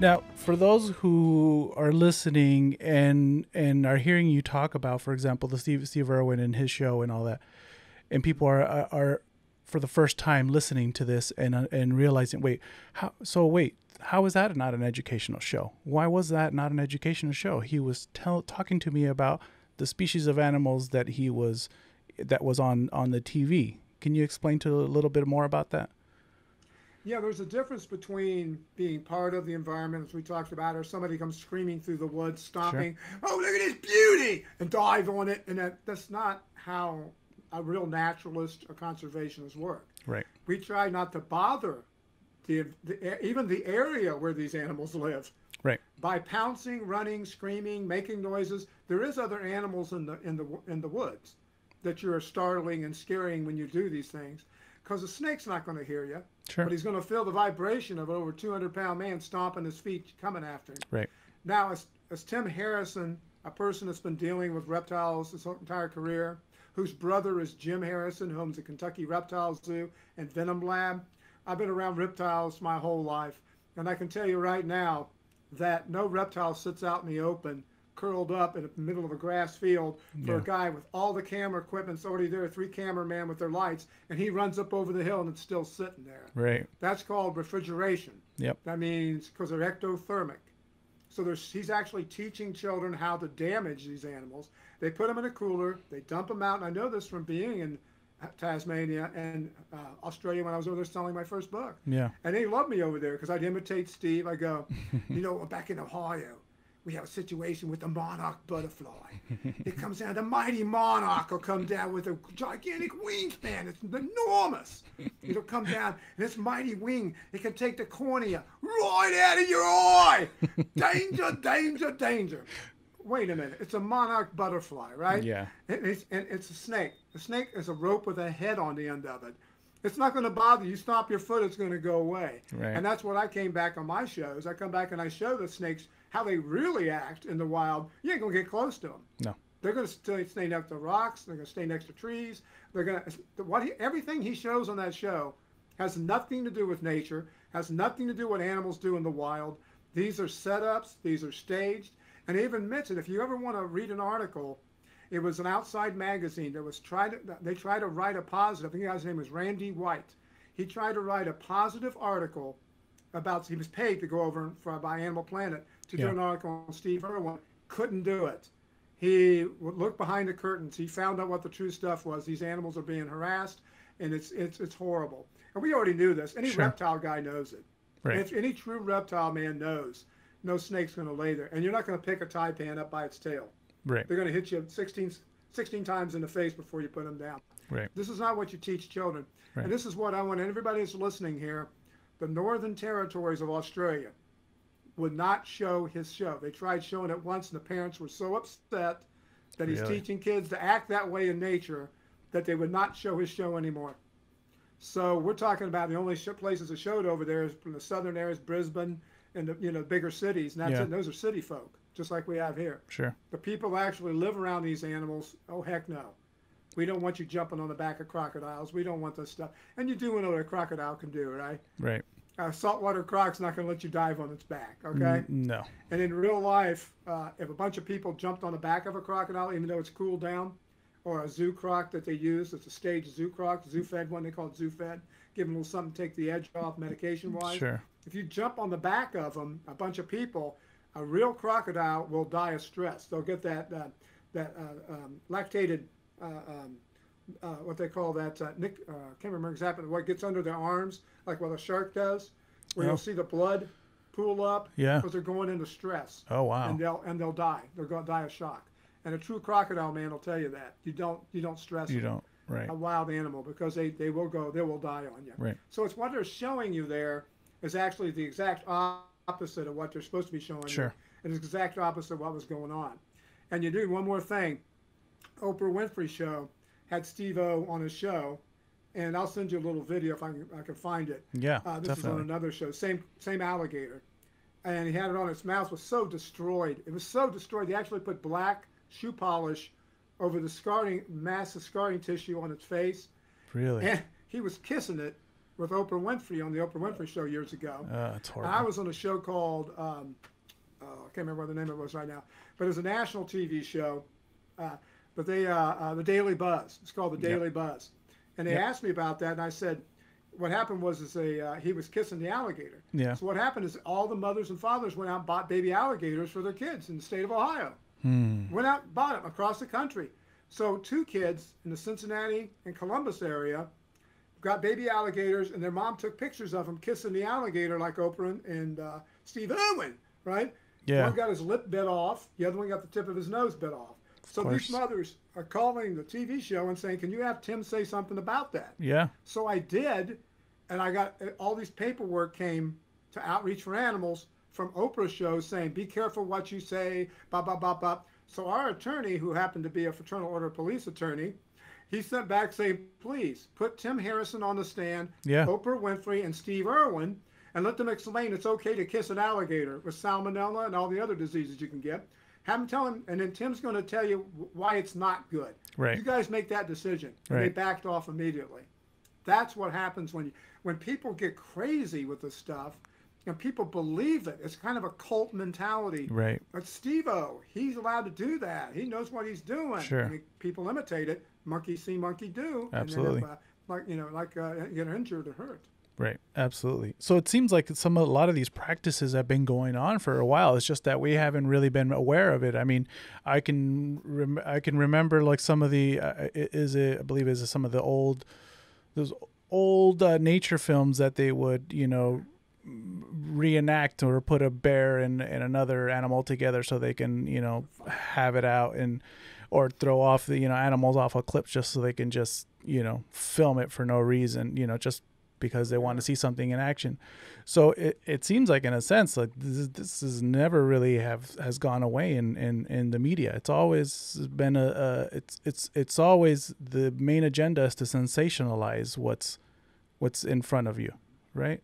Now, for those who are listening and and are hearing you talk about, for example, the Steve Steve Irwin and his show and all that, and people are are, for the first time listening to this and uh, and realizing, wait, how? So wait, how is that not an educational show? Why was that not an educational show? He was tell, talking to me about the species of animals that he was that was on on the TV. Can you explain to a little bit more about that? Yeah, there's a difference between being part of the environment, as we talked about, or somebody comes screaming through the woods, stomping, sure. oh, look at this beauty, and dive on it. And that, that's not how a real naturalist or conservationist work. Right. We try not to bother the, the even the area where these animals live. Right. By pouncing, running, screaming, making noises, there is other animals in the in the in the woods that you're startling and scaring when you do these things because the snake's not going to hear you. Sure. But he's going to feel the vibration of an over 200 pound man stomping his feet coming after him. Right. Now, as, as Tim Harrison, a person that's been dealing with reptiles his entire career, whose brother is Jim Harrison, who owns the Kentucky Reptile Zoo and Venom Lab, I've been around reptiles my whole life. And I can tell you right now that no reptile sits out in the open curled up in the middle of a grass field for yeah. a guy with all the camera equipment's already there, three cameramen with their lights, and he runs up over the hill and it's still sitting there. Right. That's called refrigeration. Yep. That means because they're ectothermic. So there's, he's actually teaching children how to damage these animals. They put them in a cooler, they dump them out, and I know this from being in Tasmania and uh, Australia when I was over there selling my first book. Yeah. And they loved me over there because I'd imitate Steve. I go, you know, back in Ohio, we have a situation with the monarch butterfly. it comes down, the mighty monarch will come down with a gigantic wingspan. It's enormous. It'll come down, and this mighty wing, it can take the cornea right out of your eye. Danger, danger, danger. Wait a minute. It's a monarch butterfly, right? Yeah. And it's, and it's a snake. The snake is a rope with a head on the end of it. It's not going to bother you. Stomp your foot, it's going to go away. Right. And that's what I came back on my shows. I come back and I show the snakes how they really act in the wild, you ain't gonna get close to them. No. They're gonna stay, stay next to rocks. They're gonna stay next to trees. They're gonna what he, everything he shows on that show has nothing to do with nature. Has nothing to do what animals do in the wild. These are setups. These are staged. And he even it. If you ever want to read an article, it was an outside magazine that was tried. To, they tried to write a positive. I think the guy's name was Randy White. He tried to write a positive article about. He was paid to go over for, by Animal Planet to yeah. do an article on Steve Irwin. Couldn't do it. He looked behind the curtains. He found out what the true stuff was. These animals are being harassed, and it's it's it's horrible. And we already knew this. Any sure. reptile guy knows it. Right. If any true reptile man knows, no snake's going to lay there, and you're not going to pick a taipan up by its tail. Right. They're going to hit you 16, 16 times in the face before you put them down. Right. This is not what you teach children. Right. And this is what I want everybody that's listening here. The Northern Territories of Australia would not show his show. They tried showing it once, and the parents were so upset that he's really? teaching kids to act that way in nature that they would not show his show anymore. So we're talking about the only places that showed over there is from the southern areas, Brisbane, and the you know bigger cities. And that's yeah. it. Those are city folk, just like we have here. Sure. The people actually live around these animals, oh heck no. We don't want you jumping on the back of crocodiles. We don't want this stuff. And you do know what a crocodile can do, right? Right a saltwater croc's not going to let you dive on its back, okay? No. And in real life, uh, if a bunch of people jumped on the back of a crocodile, even though it's cooled down, or a zoo croc that they use, it's a staged zoo croc, zoo fed one, they call it zoo fed, give them a little something to take the edge off medication wise. Sure. If you jump on the back of them, a bunch of people, a real crocodile will die of stress. They'll get that, uh, that uh, um, lactated uh, um, uh, what they call that. Uh, Nick, uh, can't remember exactly what gets under their arms, like what a shark does, where oh. you'll see the blood pool up. Yeah. Because they're going into stress. Oh wow. And they'll and they'll die. They're going to die of shock. And a true crocodile man will tell you that you don't you don't stress. You them. don't. Right. A wild animal because they they will go they will die on you. Right. So it's what they're showing you there is actually the exact opposite of what they're supposed to be showing sure. you. It's the exact opposite of what was going on. And you do one more thing. Oprah Winfrey show had Steve O on his show, and I'll send you a little video if I can, I can find it. Yeah, uh, this definitely. is on another show. Same same alligator, and he had it on. Its mouth was so destroyed. It was so destroyed. They actually put black shoe polish over the scarring, massive scarring tissue on its face. Really? And he was kissing it, with Oprah Winfrey on the Oprah Winfrey Show years ago. Uh, it's And horrible. I was on a show called um, uh, I can't remember what the name of it was right now, but it was a national TV show. Uh, but they uh, uh, the Daily Buzz. It's called the Yep. Daily Buzz, and they Yep. asked me about that, and I said, what happened was is a uh, he was kissing the alligator. Yeah. So what happened is all the mothers and fathers went out and bought baby alligators for their kids in the state of Ohio. Hmm. Went out and bought them across the country. So two kids in the Cincinnati and Columbus area got baby alligators, and their mom took pictures of them kissing the alligator like Oprah and, and uh, Steve Irwin, right? Yeah. One got his lip bit off, the other one got the tip of his nose bit off. So these mothers are calling the TV show and saying, "Can you have Tim say something about that?" Yeah. So I did, and I got eh, all these paperwork came to Outreach for Animals from Oprah shows saying, "Be careful what you say." Blah blah blah blah. So our attorney, who happened to be a fraternal order police attorney, he sent back saying, "Please put Tim Harrison on the stand, Yeah. Oprah Winfrey, and Steve Irwin, and let them explain it's okay to kiss an alligator with salmonella and all the other diseases you can get." Have him tell him, and then Tim's going to tell you why it's not good. Right. You guys make that decision. And They backed off immediately. That's what happens when you, when people get crazy with this stuff, and people believe it. It's kind of a cult mentality. Right. But Steve-O, he's allowed to do that. He knows what he's doing. Sure. I mean, people imitate it. Monkey see, monkey do. Absolutely. And then if, uh, like you know, like uh, get injured or hurt. Right. Absolutely. So it seems like some a lot of these practices have been going on for a while. It's just that we haven't really been aware of it. I mean, I can rem- I can remember like some of the uh, is it I believe is some of the old those old uh, nature films that they would you know reenact or put a bear and, and another animal together so they can you know have it out and or throw off the you know animals off a cliff just so they can just you know film it for no reason you know just because they want to see something in action so it, it seems like in a sense like this, this is never really have has gone away in, in, in the media it's always been a, a it's it's it's always the main agenda is to sensationalize what's what's in front of you right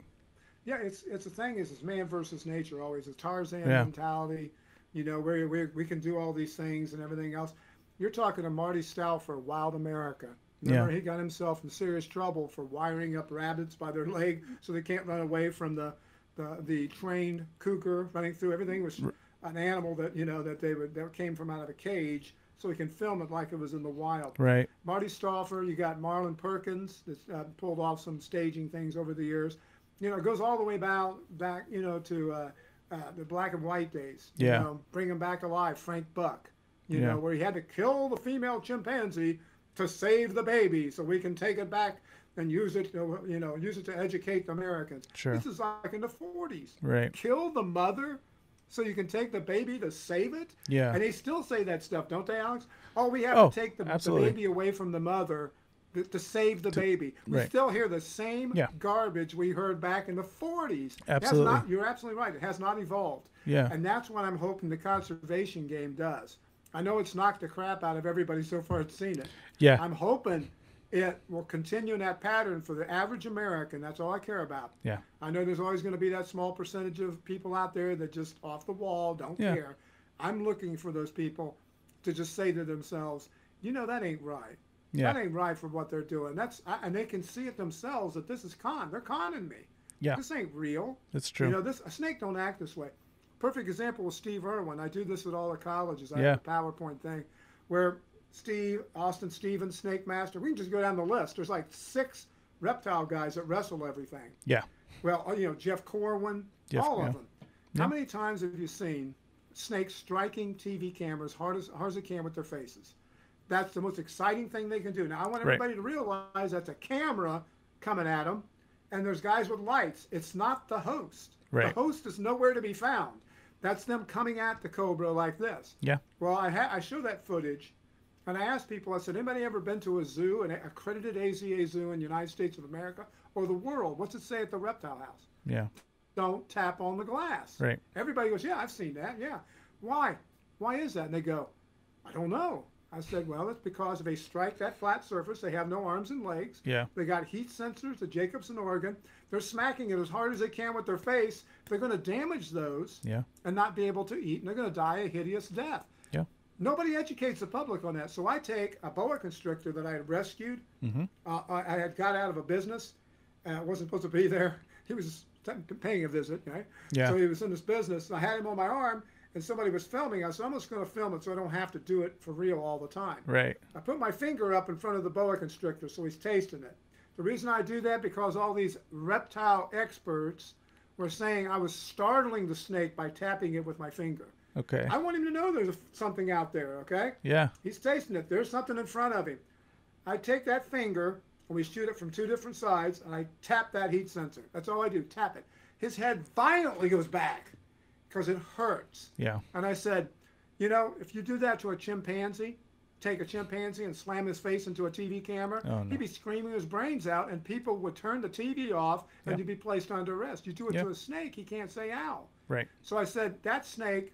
Yeah, it's it's the thing is it's man versus nature always a Tarzan Yeah. mentality. You know, where we we can do all these things and everything else. You're talking to Marty Stouffer, Wild America. Remember, Yeah. he got himself in serious trouble for wiring up rabbits by their leg so they can't run away from the the, the trained cougar running through. Everything was an animal that you know that they would that came from out of a cage, so he can film it like it was in the wild. right Marty Stouffer, you got Marlin Perkins that's uh, pulled off some staging things over the years. You know, it goes all the way back, back you know, to uh, uh, the black and white days. You Yeah. know, bring him back alive, Frank Buck. You Yeah. know, where he had to kill the female chimpanzee to save the baby, so we can take it back and use it. To, you know, use it to educate the Americans. Sure. This is like in the 40s. right Kill the mother. So you can take the baby to save it, Yeah. and they still say that stuff, don't they, Alex? Oh, we have Oh, to take the, the baby away from the mother to, to save the baby. We right. still hear the same Yeah. garbage we heard back in the 40s. Absolutely. not- you're absolutely right. It has not evolved. Yeah. And that's what I'm hoping the conservation game does. I know it's knocked the crap out of everybody so far that's seen it. yeah I'm hoping it will continue in that pattern for the average American. That's all I care about. yeah I know there's always going to be that small percentage of people out there that just off the wall don't Yeah. care. I'm looking for those people to just say to themselves, you know, that ain't right. Yeah. That ain't right for what they're doing. That's I, and they can see it themselves that this is con. They're conning me. Yeah. This ain't real. It's true. You know, this a snake don't act this way. Perfect example was Steve Irwin. I do this at all the colleges. I Yeah. have a PowerPoint thing where Steve, Austin Stevens, Snake Master, we can just go down the list. There's like six reptile guys that wrestle everything. yeah Well, uh, you know, Jeff Corwin, Jeff- all yeah. of them. How many times have you seen snakes striking TV cameras hard as, hard as they can with their faces? That's the most exciting thing they can do. Now, I want Right. everybody to realize that's a camera coming at them, and there's guys with lights. It's not the host. Right. The host is nowhere to be found. That's them coming at the cobra like this. yeah Well, I, ha- I show that footage, and I asked people, I said, anybody ever been to a zoo, an accredited AZA zoo in the United States of America or the world? What's it say at the reptile house? yeah don't tap on the glass. Right. Everybody goes, yeah, I've seen that. Yeah. Why? Why is that? And they go, I don't know. I said, well, it's because if they strike that flat surface, they have no arms and legs. Yeah. They got heat sensors, the Jacobson organ. They're smacking it as hard as they can with their face. They're going to damage those yeah and not be able to eat, and they're going to die a hideous death. yeah Nobody educates the public on that. So I take a boa constrictor that I had rescued, Mm-hmm. uh, I I had got out of a business, and I wasn't supposed to be there. He was paying a visit, right? Yeah. So he was in this business. And I had him on my arm, and somebody was filming. I said, I'm just going to film it so I don't have to do it for real all the time. Right. I put my finger up in front of the boa constrictor so he's tasting it. The reason I do that because all these reptile experts were saying I was startling the snake by tapping it with my finger. Okay. I want him to know there's something out there, okay? Yeah. He's tasting it. There's something in front of him. I take that finger and we shoot it from two different sides and I tap that heat sensor. That's all I do, tap it. His head violently goes back because it hurts. Yeah. And I said, you know, if you do that to a chimpanzee, take a chimpanzee and slam his face into a TV camera, Oh, no. he'd be screaming his brains out, and people would turn the TV off, and Yeah. he'd be placed under arrest. You do it Yeah. to a snake, he can't say ow. Right. So I said that snake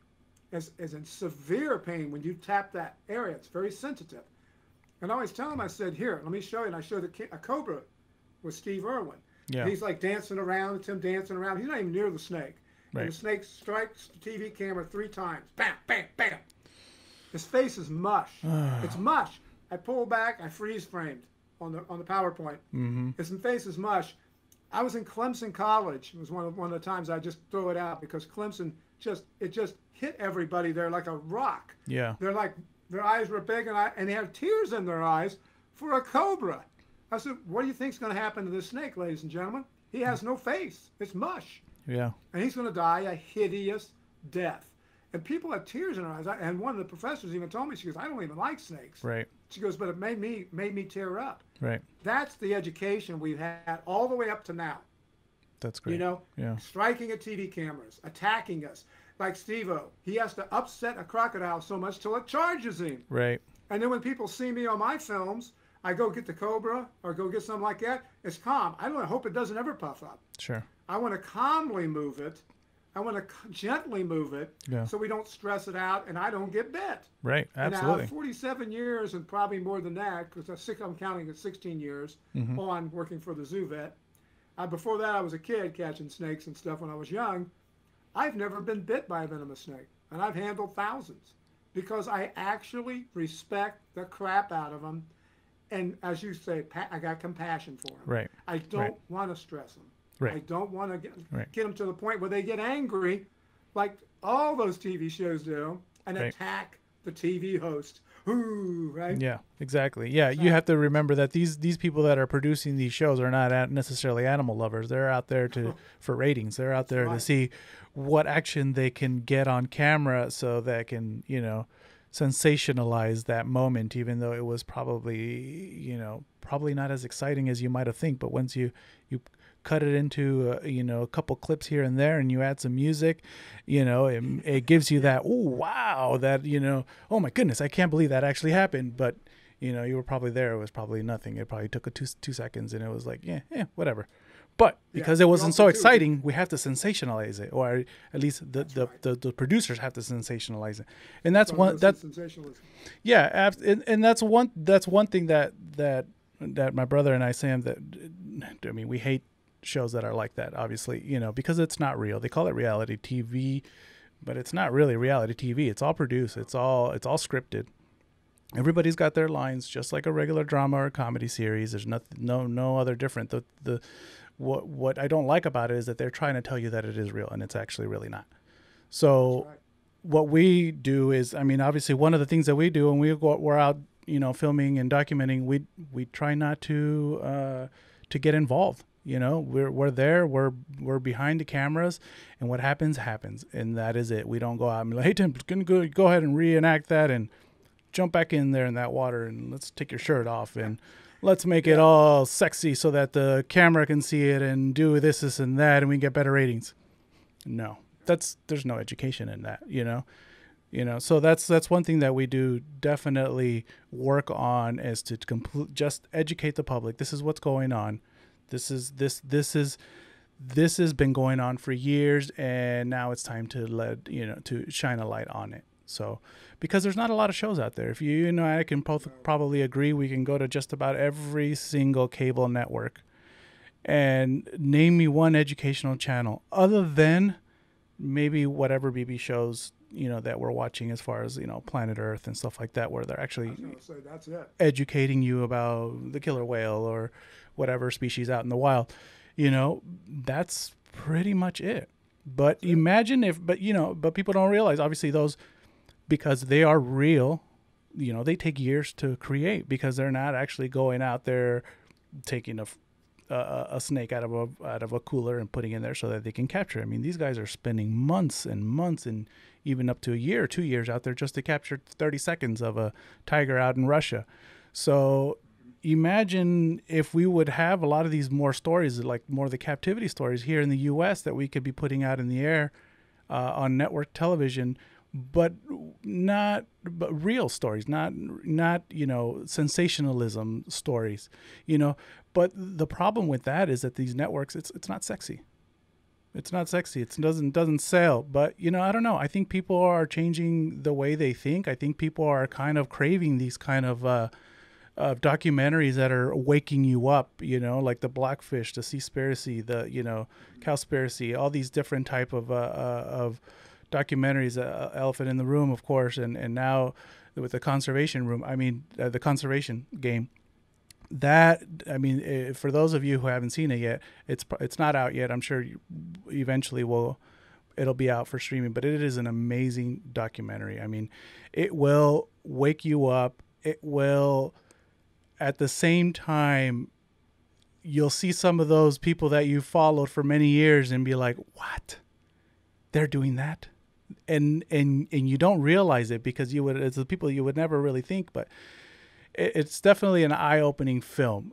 is, is in severe pain when you tap that area. It's very sensitive. And I always tell him, I said, here, let me show you. And I showed a, a cobra with Steve Irwin. Yeah. He's like dancing around, it's him dancing around. He's not even near the snake. Right. And the snake strikes the TV camera three times. Bam, bam, bam. His face is mush. it's mush. I pull back, I freeze framed on the on the PowerPoint. Mm-hmm. His face is mush. I was in Clemson College. It was one of one of the times I just throw it out because Clemson just it just hit everybody there like a rock. Yeah. They're like their eyes were big and I, and they have tears in their eyes for a cobra. I said, "What do you think's going to happen to this snake, ladies and gentlemen? He has no face. It's mush, Yeah. and he's going to die a hideous death." And people have tears in their eyes. I- And one of the professors even told me, she goes, "I don't even like snakes." Right. She goes, "But it made me made me tear up." Right. That's the education we've had all the way up to now. That's great. You know, Yeah. striking at TV cameras, attacking us. Like Steve-O, he has to upset a crocodile so much till it charges him. Right. And then when people see me on my films, I go get the cobra or go get something like that. It's calm. I don't I hope it doesn't ever puff up. Sure. I want to calmly move it. I want to gently move it Yeah. so we don't stress it out and I don't get bit. Right. And now, Absolutely. 47 years and probably more than that, because I'm counting at 16 years Mm-hmm. on working for the zoo vet. Uh, before that, I was a kid catching snakes and stuff when I was young. I've never been bit by a venomous snake, and I've handled thousands because I actually respect the crap out of them. And as you say, pa- I got compassion for them. Right. I don't Right. want to stress them. Right. I don't want to get, Right. get them to the point where they get angry, like all those TV shows do, and Right. attack the TV host. Ooh, right? Yeah, exactly. Yeah, you have to remember that these these people that are producing these shows are not necessarily animal lovers. They're out there to for ratings. They're out there to see what action they can get on camera so that can you know sensationalize that moment, even though it was probably you know probably not as exciting as you might have think. But once you you cut it into uh, you know a couple clips here and there and you add some music you know it, it gives you that oh wow that you know oh my goodness i can't believe that actually happened but you know you were probably there it was probably nothing it probably took a two, two seconds and it was like yeah yeah whatever but because it wasn't so exciting we have to sensationalize it or at least the the, right. the, the producers have to sensationalize it and that's So one that's sensationalism. yeah, and, and that's one that's one thing that that that my brother and I Sam that I mean we hate shows that are like that obviously you know because it's not real. They call it reality TV but it's not really reality TV it's all produced. It's all it's all scripted. Everybody's got their lines just like a regular drama or comedy series. There's nothing no no other different. The the what what I don't like about it is that they're trying to tell you that it is real and it's actually really not. So Right. what we do is, I mean, obviously, one of the things that we do when we go, we're out, you know, filming and documenting, we we try not to uh, to get involved. You know, we're we're there, we're we're behind the cameras, and what happens happens, and that is it. We don't go out and be like, hey Tim, can go go ahead and reenact that and jump back in there in that water and let's take your shirt off and let's make it all sexy so that the camera can see it and do this, this, and that, and we get better ratings. No, that's there's no education in that, you know, you know. So that's that's one thing that we do definitely work on is to complete just educate the public. This is what's going on. This is this this is this has been going on for years, and now it's time to let you know to shine a light on it. So, because there's not a lot of shows out there. If you, you know, I can both probably agree. We can go to just about every single cable network and name me one educational channel other than maybe whatever BB shows you know that we're watching as far as you know Planet Earth and stuff like that, where they're actually was going to say educating you about the killer whale or whatever species out in the wild. You know, that's pretty much it. But imagine if, but you know, but people don't realize obviously those because they are real. You know, they take years to create because they're not actually going out there taking a a snake out of a out of a cooler and putting in there so that they can capture. I mean, these guys are spending months and months and even up to a year, two years out there just to capture 30 seconds of a tiger out in Russia. So imagine if we would have a lot of these more stories, like more of the captivity stories here in the U.S. that we could be putting out in the air uh, on network television, but not but real stories, not not you know sensationalism stories, you know. But the problem with that is that these networks, it's it's not sexy. It's not sexy. It doesn't doesn't sell. But you know, I don't know. I think people are changing the way they think. I think people are kind of craving these kind of uh, of documentaries that are waking you up, you know, like the Blackfish, the Seaspiracy, the you know, Cowspiracy, all these different type of uh, uh, of documentaries. Uh, Elephant in the Room, of course, and and now with the conservation room. I mean, uh, the conservation game. That I mean, eh, for those of you who haven't seen it yet, it's it's not out yet. I'm sure you eventually will it'll be out for streaming but it is an amazing documentary i mean it will wake you up it will at the same time you'll see some of those people that you followed for many years and be like what? They're doing that? And and and you don't realize it because you would it's the people you would never really think but it, it's definitely an eye-opening film